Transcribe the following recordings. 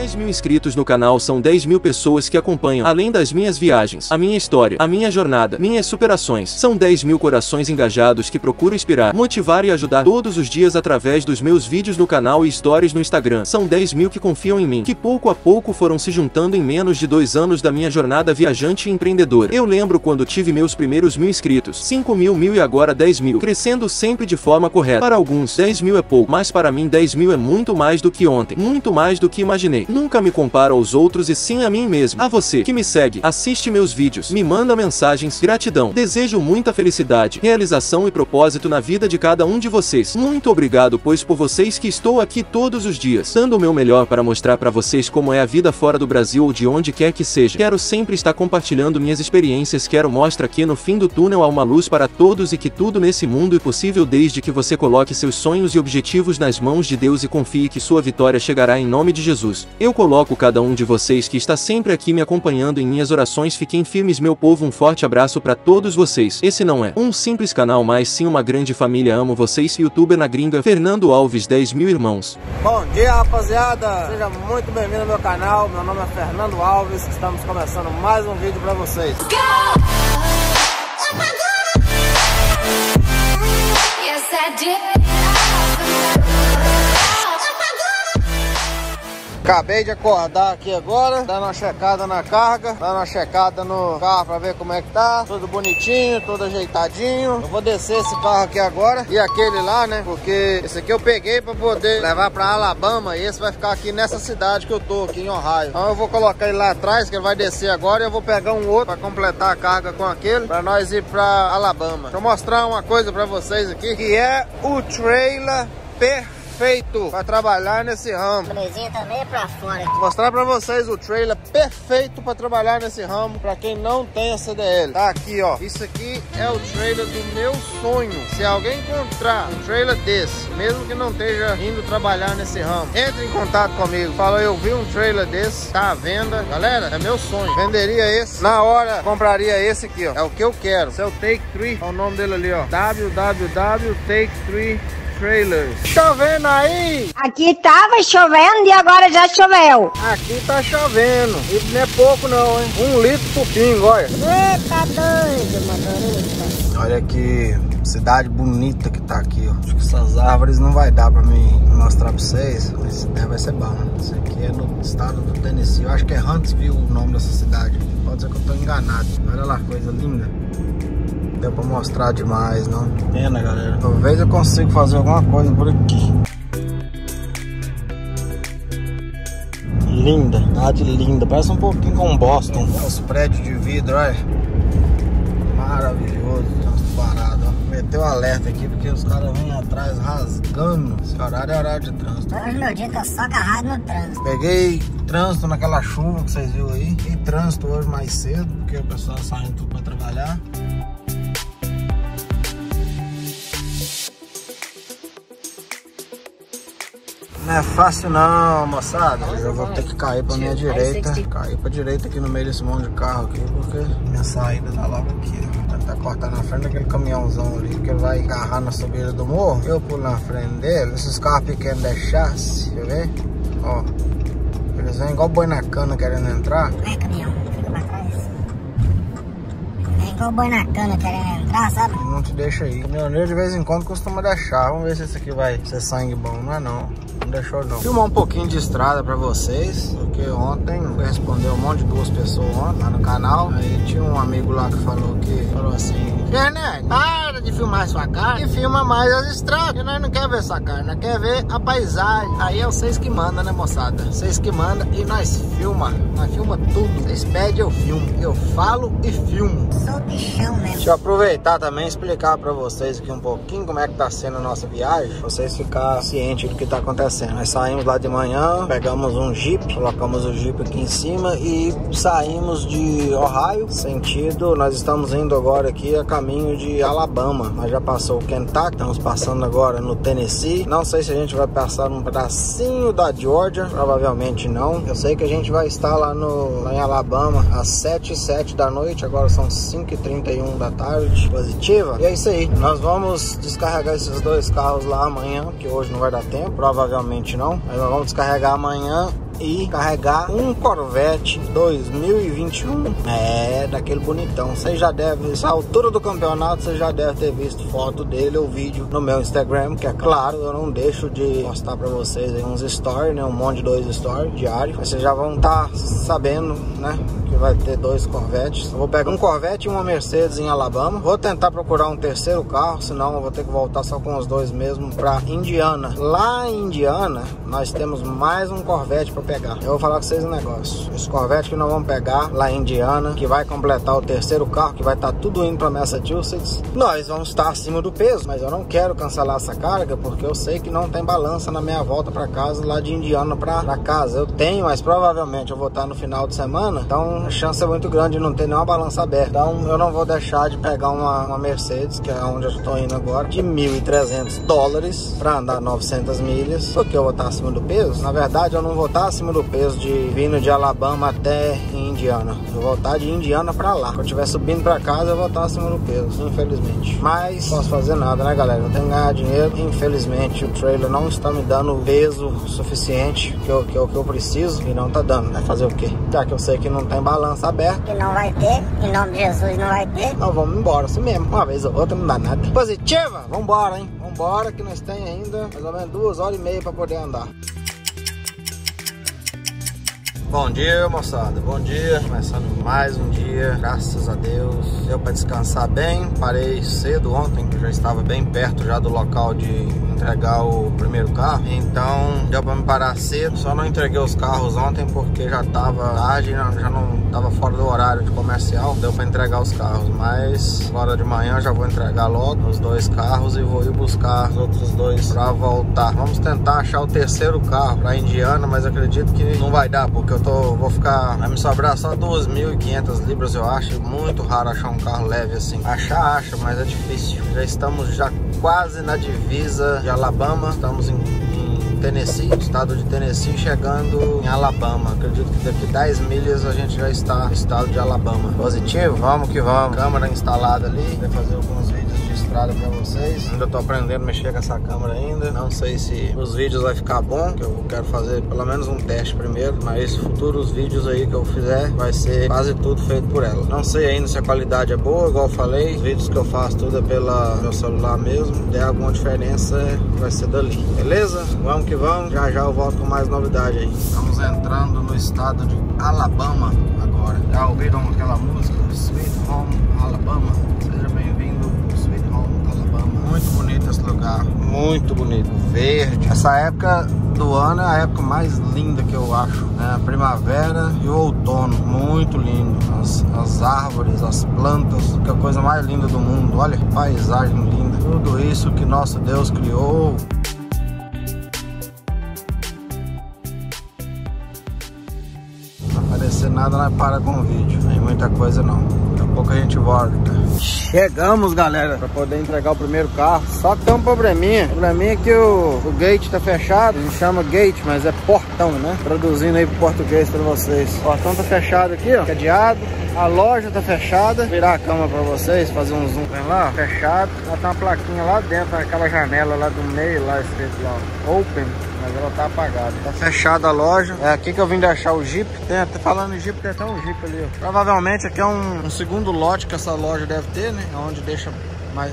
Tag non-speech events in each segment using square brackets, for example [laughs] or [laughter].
10 mil inscritos no canal são 10 mil pessoas que acompanham, além das minhas viagens, a minha história, a minha jornada, minhas superações. São 10 mil corações engajados que procuro inspirar, motivar e ajudar todos os dias através dos meus vídeos no canal e stories no Instagram. São 10 mil que confiam em mim, que pouco a pouco foram se juntando em menos de dois anos da minha jornada viajante e empreendedora. Eu lembro quando tive meus primeiros mil inscritos, 5 mil, mil e agora 10 mil, crescendo sempre de forma correta. Para alguns, 10 mil é pouco, mas para mim 10 mil é muito mais do que ontem, muito mais do que imaginei. Nunca me comparo aos outros e sim a mim mesmo. A você que me segue, assiste meus vídeos, me manda mensagens, gratidão. Desejo muita felicidade, realização e propósito na vida de cada um de vocês. Muito obrigado, pois por vocês que estou aqui todos os dias, dando o meu melhor para mostrar para vocês como é a vida fora do Brasil ou de onde quer que seja. Quero sempre estar compartilhando minhas experiências, quero mostrar que no fim do túnel há uma luz para todos e que tudo nesse mundo é possível desde que você coloque seus sonhos e objetivos nas mãos de Deus e confie que sua vitória chegará em nome de Jesus. Eu coloco cada um de vocês que está sempre aqui me acompanhando em minhas orações. Fiquem firmes, meu povo. Um forte abraço para todos vocês. Esse não é um simples canal, mas sim uma grande família. Amo vocês. Youtuber na gringa, Fernando Alves, 10 mil irmãos. Bom dia, rapaziada. Seja muito bem-vindo ao meu canal. Meu nome é Fernando Alves. Estamos começando mais um vídeo para vocês. Yes, Acabei de acordar aqui agora, dando uma checada na carga, dando uma checada no carro pra ver como é que tá. Tudo bonitinho, tudo ajeitadinho. Eu vou descer esse carro aqui agora e aquele lá, né? Porque esse aqui eu peguei pra poder levar pra Alabama e esse vai ficar aqui nessa cidade que eu tô, aqui em Ohio. Então eu vou colocar ele lá atrás, que ele vai descer agora e eu vou pegar um outro pra completar a carga com aquele, pra nós ir pra Alabama. Deixa eu mostrar uma coisa pra vocês aqui, que é o trailer perfeito perfeito para trabalhar nesse ramo. Frezinho também é pra fora. Vou mostrar para vocês o trailer perfeito para trabalhar nesse ramo, para quem não tem a CDL. Tá aqui, ó. Isso aqui é o trailer do meu sonho. Se alguém encontrar um trailer desse, mesmo que não esteja indo trabalhar nesse ramo, entre em contato comigo. Fala, eu vi um trailer desse, tá à venda. Galera, é meu sonho. Venderia esse. Na hora, compraria esse aqui, ó. É o que eu quero. Esse é o Take 3. Olha o nome dele ali, ó. www.take3 trailers. Chovendo aí? Aqui tava chovendo e agora já choveu. Aqui tá chovendo. E não é pouco não, hein? Um litro por pingo, olha. Eita doido, motorista. Olha que cidade bonita que tá aqui, ó. Acho que essas árvores não vai dar pra mim mostrar pra vocês, mas esse vai ser bom. Isso aqui é no estado do Tennessee. Eu acho que é Huntsville o nome dessa cidade. Pode ser que eu tô enganado. Olha lá, coisa linda deu pra mostrar demais, não. Pena, galera. Talvez eu consiga fazer alguma coisa por aqui. Linda, cidade linda. Parece um pouquinho com Boston. Os prédios de vidro, olha. Maravilhoso, parado. Meteu alerta aqui porque os caras vêm atrás rasgando. Esse horário é horário de trânsito. Hoje meu dia tá só agarrado no trânsito. Peguei trânsito naquela chuva que vocês viram aí. E trânsito hoje mais cedo, porque o pessoal saindo tudo pra trabalhar. Não é fácil não, moçada. Eu vou ter que cair pra minha direita. Cair pra direita aqui no meio desse monte de carro aqui, porque minha saída tá logo aqui. Vou tentar cortar na frente daquele caminhãozão ali, que ele vai agarrar na subida do morro. Eu pulo na frente dele. Esses carros pequenos de chassi, quer ver? Ó. Eles vêm igual boi na cana querendo entrar. É, caminhão. É igual boi na cana querendo entrar, sabe? Não te deixa aí. Meu de vez em quando costuma deixar. Vamos ver se esse aqui vai ser sangue bom. Não é não não deixou não. Filmar um pouquinho de estrada pra vocês, porque ontem respondeu um monte de duas pessoas ontem lá no canal. Aí tinha um amigo lá que falou que falou assim, Fernando, para de filmar sua cara e filma mais as estradas. Porque nós não quer ver sua cara, nós quer ver a paisagem. Aí é vocês que mandam, né, moçada? Vocês que mandam e nós filma. Nós filma tudo. Vocês pedem, eu filmo. Eu falo e filmo. Sou bichão mesmo. Deixa eu aproveitar também e explicar pra vocês aqui um pouquinho como é que tá sendo a nossa viagem. Pra vocês ficarem cientes do que tá acontecendo acontecendo. Nós saímos lá de manhã, pegamos um jeep, colocamos o jeep aqui em cima e saímos de Ohio, sentido, nós estamos indo agora aqui a caminho de Alabama. Nós já passou o Kentucky, estamos passando agora no Tennessee. Não sei se a gente vai passar um pedacinho da Georgia, provavelmente não. Eu sei que a gente vai estar lá, no, lá em Alabama às 7 e 7 da noite, agora são 5 e 31 da tarde, positiva. E é isso aí, nós vamos descarregar esses dois carros lá amanhã, que hoje não vai dar tempo, provavelmente não. Aí nós vamos descarregar amanhã e carregar um Corvette 2021. É, daquele bonitão. Você já deve, essa altura do campeonato, você já deve ter visto foto dele ou vídeo no meu Instagram, que é claro, eu não deixo de mostrar pra vocês aí uns stories, né? Um monte de dois stories diários. Vocês já vão estar tá sabendo, né? Que vai ter dois Corvettes. Eu vou pegar um Corvette e uma Mercedes em Alabama. Vou tentar procurar um terceiro carro, senão eu vou ter que voltar só com os dois mesmo pra Indiana. Lá em Indiana, nós temos mais um Corvette para pegar. Eu vou falar com vocês um negócio. Esse Corvette que nós vamos pegar lá em Indiana, que vai completar o terceiro carro, que vai estar tá tudo indo para Massachusetts. Nós vamos estar acima do peso, mas eu não quero cancelar essa carga porque eu sei que não tem balança na minha volta para casa lá de Indiana para casa. Eu tenho, mas provavelmente eu vou estar no final de semana, então a chance é muito grande de não ter nenhuma balança aberta. Então eu não vou deixar de pegar uma, uma Mercedes, que é onde eu estou indo agora, de 1.300 dólares para andar 900 milhas, porque eu vou estar acima do peso. Na verdade, eu não vou estar acima do peso de vindo de Alabama até Indiana. Eu vou estar de Indiana para lá. Quando estiver subindo para casa, eu vou estar acima do peso, infelizmente. Mas posso fazer nada, né, galera? Eu tenho que ganhar dinheiro. Infelizmente, o trailer não está me dando peso suficiente que eu, que eu, que eu preciso e não tá dando. Vai fazer o quê? Já que eu sei que não tem balança aberta. Que não vai ter, em nome de Jesus não vai ter. Nós vamos embora, assim mesmo. Uma vez ou outra não dá nada. Positiva, vambora, hein? Vambora que nós tem ainda mais ou menos duas horas e meia para poder andar. Bom dia, moçada. Bom dia. Começando mais um dia, graças a Deus. Deu para descansar bem. Parei cedo ontem, que já estava bem perto já do local de entregar o primeiro carro. Então, deu para me parar cedo. Só não entreguei os carros ontem porque já estava tarde, já não estava fora do horário de comercial. Deu para entregar os carros, mas agora de manhã já vou entregar logo os dois carros e vou ir buscar os outros dois para voltar. Vamos tentar achar o terceiro carro para Indiana, mas acredito que não vai dar porque eu tô, vou ficar, vai me sobrar só 2.500 libras, eu acho muito raro achar um carro leve assim. Achar, acha, mas é difícil. Já estamos já quase na divisa de Alabama, estamos em, em Tennessee, estado de Tennessee, chegando em Alabama. Acredito que daqui 10 milhas a gente já está no estado de Alabama. Positivo? Vamos que vamos. Câmera instalada ali, vai fazer alguns vídeos estrada pra vocês. Ainda tô aprendendo a mexer com essa câmera ainda. Não sei se os vídeos vai ficar bom, que eu quero fazer pelo menos um teste primeiro. Mas futuros vídeos aí que eu fizer, vai ser quase tudo feito por ela. Não sei ainda se a qualidade é boa, igual eu falei. Os vídeos que eu faço tudo é pelo meu celular mesmo. Se der alguma diferença, vai ser dali. Beleza? Vamos que vamos. Já já eu volto com mais novidade aí. Estamos entrando no estado de Alabama agora. Já ouviram aquela música? Sweet Home Alabama? Muito bonito, verde. Essa época do ano é a época mais linda que eu acho, né? A primavera e o outono, muito lindo. As, as árvores, as plantas, que é a coisa mais linda do mundo. Olha que paisagem linda. Tudo isso que nosso Deus criou. Não aparecer nada, não para com o vídeo. Tem muita coisa não. Pouco a gente volta. Chegamos, galera, para poder entregar o primeiro carro. Só que tem um probleminha. O probleminha é que o, o gate tá fechado. A gente chama gate, mas é portão, né? Traduzindo aí pro português para vocês. O portão tá fechado aqui, ó. Cadeado. A loja tá fechada. Vou virar a cama para vocês, fazer um zoom. Vem lá, fechado. Lá tem uma plaquinha lá dentro, aquela janela lá do meio, lá escrito lá, open mas ela tá apagada. Tá fechada a loja. É aqui que eu vim deixar o Jeep. Tem até falando em Jeep, tem até um Jeep ali, ó. Provavelmente aqui é um, um segundo lote que essa loja deve ter, né? Onde deixa mais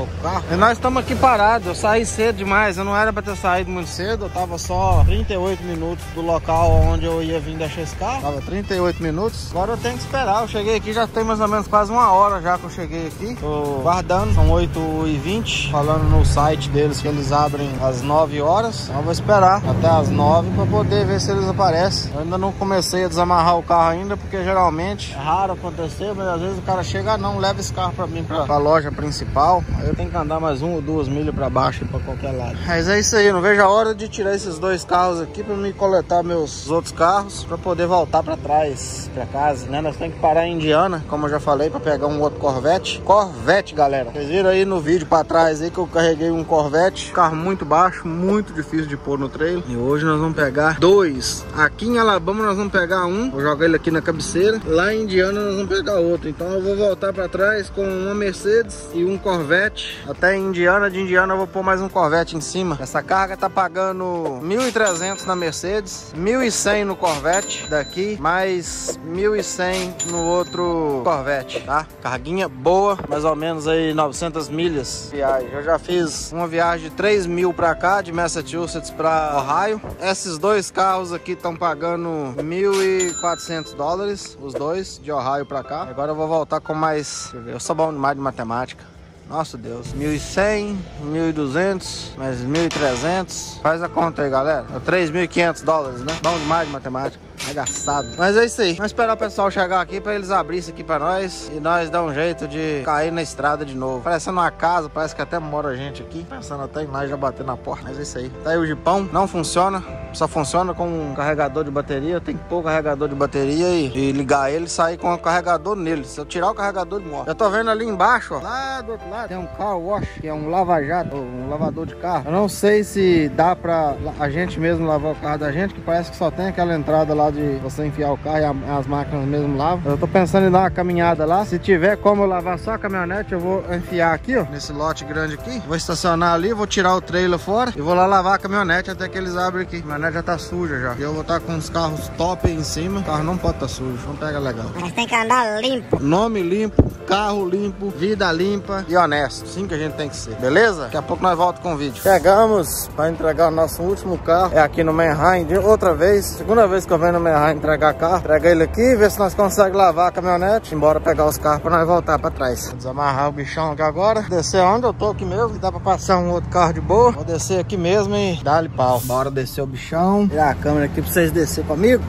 pouco carro. E nós estamos aqui parados, eu saí cedo demais, eu não era para ter saído muito cedo, eu tava só 38 minutos do local onde eu ia vir deixar esse carro. Tava 38 minutos, agora eu tenho que esperar, eu cheguei aqui, já tem mais ou menos quase uma hora já que eu cheguei aqui. Tô guardando, são 8h20, falando no site deles que eles abrem às 9 horas. Então eu vou esperar até às 9 para poder ver se eles aparecem. Eu ainda não comecei a desamarrar o carro ainda, porque geralmente é raro acontecer, mas às vezes o cara chega, não, leva esse carro para mim para a loja principal. Eu tenho que andar mais um ou duas milhas para baixo para qualquer lado. Mas é isso aí, não vejo a hora de tirar esses dois carros aqui para me coletar meus outros carros para poder voltar para trás, para casa, né? Nós temos que parar em Indiana, como eu já falei, para pegar um outro Corvette. Corvette, galera. Vocês viram aí no vídeo para trás aí que eu carreguei um Corvette, carro muito baixo, muito difícil de pôr no trailer. E hoje nós vamos pegar dois. Aqui em Alabama nós vamos pegar um, vou jogar ele aqui na cabeceira. Lá em Indiana nós vamos pegar outro. Então eu vou voltar para trás com uma Mercedes e um Corvette Corvette até Indiana. De Indiana eu vou pôr mais um Corvette em cima. Essa carga tá pagando 1.300 na Mercedes, 1.100 no Corvette daqui, mais 1.100 no outro Corvette, tá? Carguinha boa, mais ou menos aí 900 milhas viagem. Eu já fiz uma viagem de 3 mil pra cá, de Massachusetts pra Ohio. Esses dois carros aqui estão pagando 1.400 dólares, os dois, de Ohio pra cá. Agora eu vou voltar com mais... Eu sou bom demais de matemática. Nossa Deus, 1.100, 1.200, mais 1.300. Faz a conta aí, galera. É 3.500 dólares, né? Bom demais de matemática. Arregaçado. Mas é isso aí. Vamos esperar o pessoal chegar aqui pra eles abrirem isso aqui pra nós. E nós dar um jeito de cair na estrada de novo. Parecendo uma casa, parece que até mora gente aqui. Pensando até em nós já bater na porta. Mas é isso aí. Tá aí o jipão. Não funciona. Só funciona com um carregador de bateria. Tem que pôr o carregador de bateria e, e ligar ele e sair com o carregador nele. Se eu tirar o carregador, ele morre. Eu tô vendo ali embaixo, ó. Lá do outro lado tem um car wash, que é um lava-jato, um lavador de carro. Eu não sei se dá pra a gente mesmo lavar o carro da gente, que parece que só tem aquela entrada lá de você enfiar o carro e a, as máquinas mesmo lavam. Eu tô pensando em dar uma caminhada lá. Se tiver como eu lavar só a caminhonete, eu vou enfiar aqui, ó, nesse lote grande aqui. Vou estacionar ali, vou tirar o trailer fora e vou lá lavar a caminhonete até que eles abrem aqui. A caminhonete já tá suja já. E eu vou estar com os carros top aí em cima. O carro não pode estar tá sujo, não pega legal. Mas tem que andar limpo. Nome limpo, carro limpo, vida limpa e honesto. Sim que a gente tem que ser. Beleza? Daqui a pouco nós voltamos com o vídeo. Chegamos para entregar o nosso último carro. É aqui no Manheim, outra vez. Segunda vez que eu venho no Manheim entregar carro. Entrega ele aqui, ver se nós conseguimos lavar a caminhonete. Embora pegar os carros para nós voltar para trás. Vou desamarrar o bichão aqui agora. Descer onde eu tô aqui mesmo. Dá para passar um outro carro de boa. Vou descer aqui mesmo e dar-lhe pau. Bora descer o bichão. Tirar a câmera aqui para vocês descer comigo.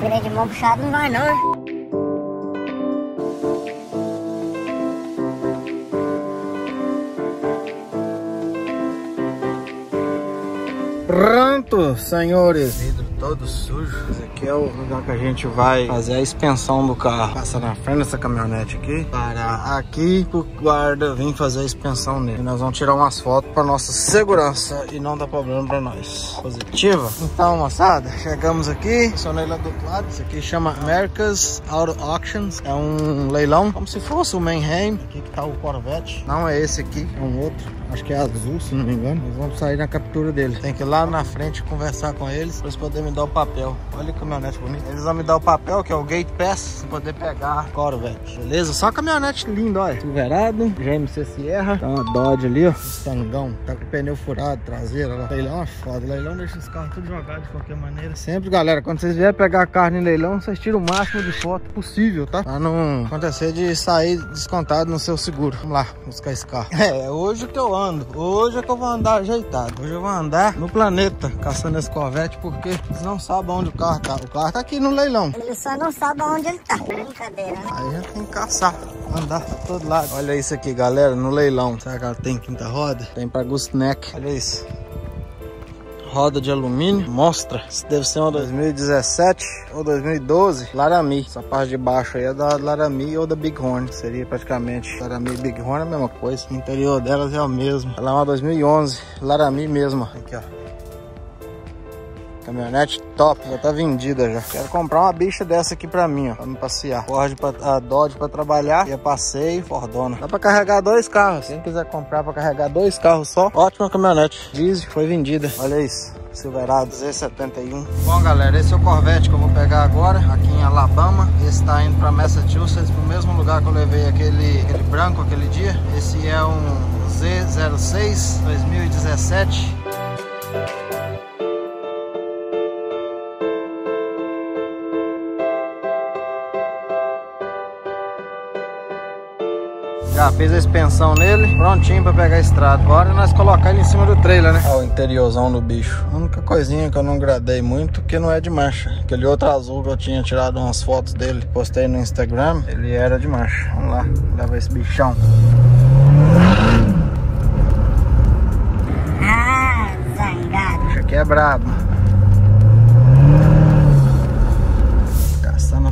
Freio de mão puxado não vai não. Pronto, senhores. Vidro todo sujo. Esse aqui é o lugar que a gente vai fazer a expensão do carro. Passa na frente dessa caminhonete aqui. Parar aqui pro guarda vir fazer a expensão nele. E nós vamos tirar umas fotos para nossa segurança e não dar problema para nós. Positiva? Então, moçada, chegamos aqui. Sonei lá do outro lado. Isso aqui chama America's Auto Auctions. É um leilão, como se fosse o Manheim. Aqui que tá o Corvette. Não é esse aqui, é um outro. Acho que é azul, se não me engano. Nós vamos sair na captura dele. Tem que ir lá na frente conversar com eles para eles poderem me dar o papel. Olha que caminhonete bonita. Eles vão me dar o papel, que é o Gate Pass, para poder pegar Corvette. Beleza? Só caminhonete linda, olha. Silverado, GMC Sierra. Tá uma Dodge ali, ó. Stangão. Tá com o pneu furado, traseiro. Ó. Leilão é foda. Leilão deixa os carros tudo jogados de qualquer maneira. Sempre, galera, quando vocês vierem pegar carne em leilão, vocês tiram o máximo de foto possível, tá? Pra não acontecer de sair descontado no seu seguro. Vamos lá, buscar esse carro. [laughs] É, hoje que eu ando ando. Hoje é que eu vou andar ajeitado. Hoje eu vou andar no planeta, caçando esse Corvette, porque eles não sabem onde o carro tá. O carro tá aqui no leilão. Ele só não sabe onde ele tá. Brincadeira, né? Aí gente tem que caçar, andar pra todo lado. Olha isso aqui, galera, no leilão. Será que ela tem quinta roda? Tem pra Gustneck. Olha isso roda de alumínio. Mostra. Isso deve ser uma 2017 ou 2012. Laramie. Essa parte de baixo aí é da Laramie ou da Bighorn. Seria praticamente Laramie e Bighorn é a mesma coisa. O interior delas é o mesmo. Ela é uma 2011. Laramie mesmo. Aqui, ó. Caminhonete top, já tá vendida já. Quero comprar uma bicha dessa aqui pra mim, ó, pra me passear. Ford pra, a Dodge pra trabalhar e a passeio, Fordona. Dá pra carregar dois carros. Quem quiser comprar pra carregar dois carros só, ótima caminhonete. Diesel, foi vendida. Olha isso. Silverado Z71. Bom, galera, esse é o Corvette que eu vou pegar agora, aqui em Alabama. Esse tá indo pra Massachusetts, pro mesmo lugar que eu levei aquele, aquele branco aquele dia. Esse é um Z06 2017. Já fez a expansão nele, prontinho pra pegar a estrada. Agora nós colocar ele em cima do trailer, né? Olha o interiorzão do bicho. A única coisinha que eu não gradei muito, que não é de marcha. Aquele outro azul que eu tinha tirado umas fotos dele, postei no Instagram, ele era de marcha. Vamos lá, levar esse bichão. Ah, zangado. Isso aqui é brabo.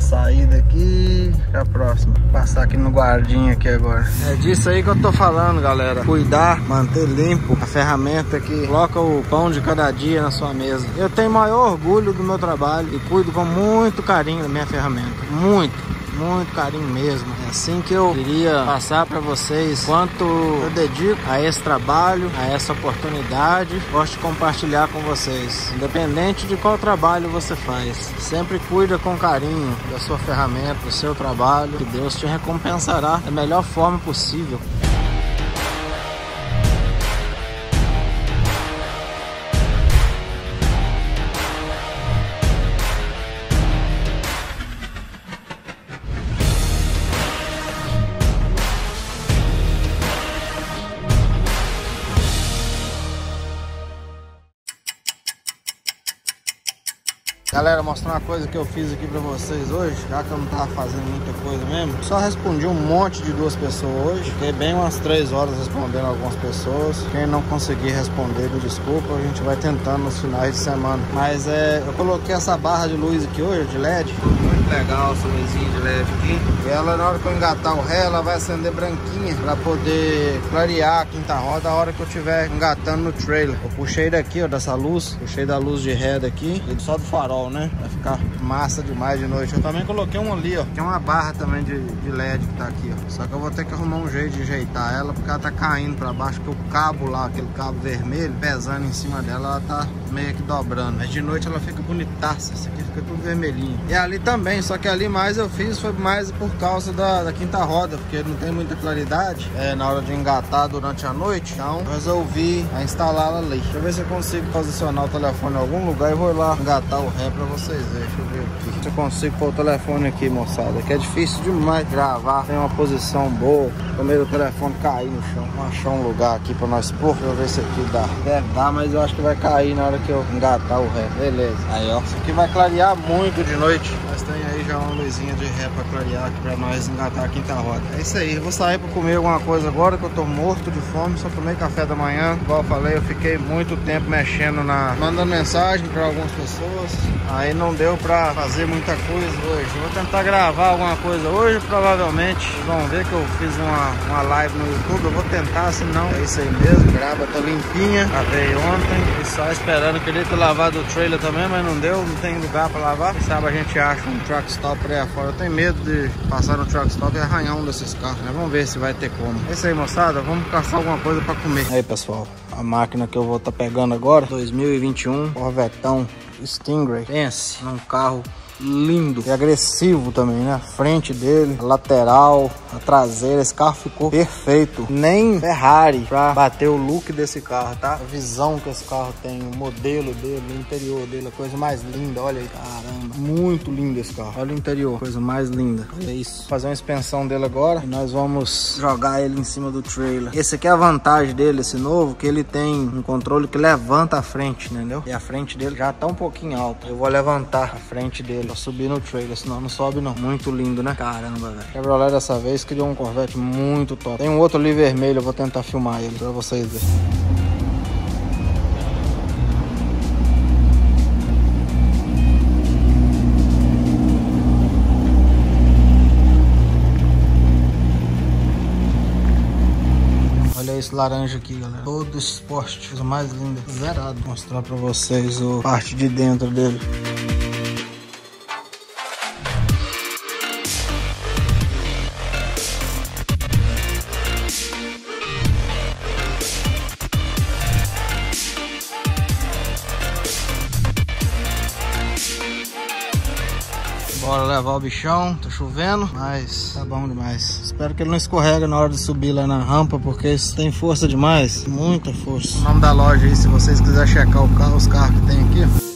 Saída aqui a próxima. Passar aqui no guardinha aqui agora. É disso aí que eu tô falando, galera. Cuidar, manter limpo a ferramenta que coloca o pão de cada dia na sua mesa. Eu tenho maior orgulho do meu trabalho e cuido com muito carinho da minha ferramenta. Muito muito carinho mesmo. É assim que eu queria passar para vocês quanto eu dedico a esse trabalho, a essa oportunidade. Gosto de compartilhar com vocês, independente de qual trabalho você faz. Sempre cuida com carinho da sua ferramenta, do seu trabalho, que Deus te recompensará da melhor forma possível. Mostrar uma coisa que eu fiz aqui pra vocês hoje, já que eu não tava fazendo muita coisa mesmo. Só respondi um monte de duas pessoas hoje. Fiquei bem umas três horas respondendo algumas pessoas. Quem não conseguir responder, me desculpa, a gente vai tentando nos finais de semana. Mas é, eu coloquei essa barra de luz aqui hoje, de LED. Muito legal essa luzinha de LED aqui. E ela, na hora que eu engatar o ré, ela vai acender branquinha pra poder clarear a quinta roda a hora que eu estiver engatando no trailer. Eu puxei daqui, ó, dessa luz. Puxei da luz de ré daqui e só do farol né? Vai ficar massa demais de noite. Eu também coloquei um ali, ó. Tem uma barra também de, de LED que tá aqui, ó. Só que eu vou ter que arrumar um jeito de ajeitar ela, porque ela tá caindo pra baixo, porque o cabo lá, aquele cabo vermelho, pesando em cima dela, ela tá meio que dobrando. Mas de noite ela fica bonitaça. Isso aqui fica tudo vermelhinho. E ali também, só que ali mais eu fiz foi mais por causa da, da quinta roda, porque não tem muita claridade é, na hora de engatar durante a noite. Então resolvi instalá-la ali. Deixa eu ver se eu consigo posicionar o telefone em algum lugar e vou lá engatar o ré pra vocês verem. Deixa eu ver aqui. Se eu consigo pôr o telefone aqui, moçada. Que é difícil demais gravar. Tem uma posição boa. Com medo do telefone cair no chão. Vou achar um lugar aqui pra nós pôr. Deixa eu ver se aqui dá. Deve dar, mas eu acho que vai cair na hora que eu engatar o ré. Beleza. Aí, ó. Isso aqui vai clarear muito de noite. Mas tem aí já uma luzinha de ré pra clarear aqui pra nós engatar a quinta roda. É isso aí. Eu vou sair pra comer alguma coisa agora que eu tô morto de fome. Só tomei café da manhã. Igual eu falei, eu fiquei muito tempo mexendo na... Mandando mensagem pra algumas pessoas. Aí não deu pra fazer muita coisa hoje. Vou tentar gravar alguma coisa hoje, provavelmente. Vão ver que eu fiz uma, uma live no YouTube. Eu vou tentar, se não, é isso aí mesmo. Grava tá limpinha. Lavei ontem. E só esperando. Queria ter lavado o trailer também, mas não deu. Não tem lugar pra lavar. Quem sabe a gente acha um truck stop por aí afora. Eu tenho medo de passar no truck stop e arranhar um desses carros, né? Vamos ver se vai ter como. É isso aí, moçada. Vamos caçar alguma coisa pra comer. Aí, pessoal. A máquina que eu vou estar tá pegando agora, 2021, Corvetão Stingray. Pense num carro lindo e agressivo também, né? A frente dele, a lateral, a traseira, esse carro ficou perfeito. Nem Ferrari pra bater o look desse carro, tá? A visão que esse carro tem, o modelo dele, o interior dele, a coisa mais linda. Olha aí, caramba, muito lindo esse carro. Olha o interior, coisa mais linda. Olha isso. Vou fazer uma expansão dele agora e nós vamos jogar ele em cima do trailer. Esse aqui é a vantagem dele, esse novo, que ele tem um controle que levanta a frente, entendeu? E a frente dele já tá um pouquinho alta. Eu vou levantar a frente dele pra subir no trailer, senão não sobe não. Muito lindo, né? Caramba, velho. Chevrolet dessa vez criou um Corvette muito top. Tem um outro ali vermelho, eu vou tentar filmar ele pra vocês verem. Olha esse laranja aqui, galera. Todo esporte, coisa mais linda. Zerado. Vou mostrar pra vocês a parte de dentro dele. Bora levar o bichão, tá chovendo, mas tá bom demais. Espero que ele não escorrega na hora de subir lá na rampa, porque isso tem força demais, muita força. O nome da loja aí, se vocês quiserem checar carro, os carros que tem aqui.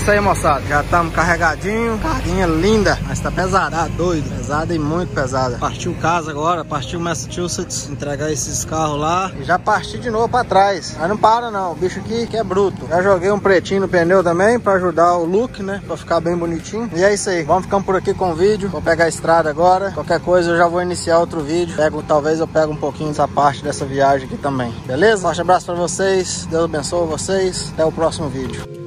Isso aí, moçada. Já estamos carregadinho. Carguinha linda. Mas tá pesada, tá doido. Pesada e muito pesada. Partiu casa agora, partiu Massachusetts. Entregar esses carros lá. E já parti de novo pra trás. Mas não para não. O bicho aqui que é bruto. Já joguei um pretinho no pneu também pra ajudar o look, né? Pra ficar bem bonitinho. E é isso aí. Vamos ficando por aqui com o vídeo. Vou pegar a estrada agora. Qualquer coisa eu já vou iniciar outro vídeo. Pego, talvez eu pego um pouquinho dessa parte dessa viagem aqui também. Beleza? Forte abraço pra vocês. Deus abençoe vocês. Até o próximo vídeo.